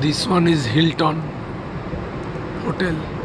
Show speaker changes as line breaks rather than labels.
This one is Hilton Hotel.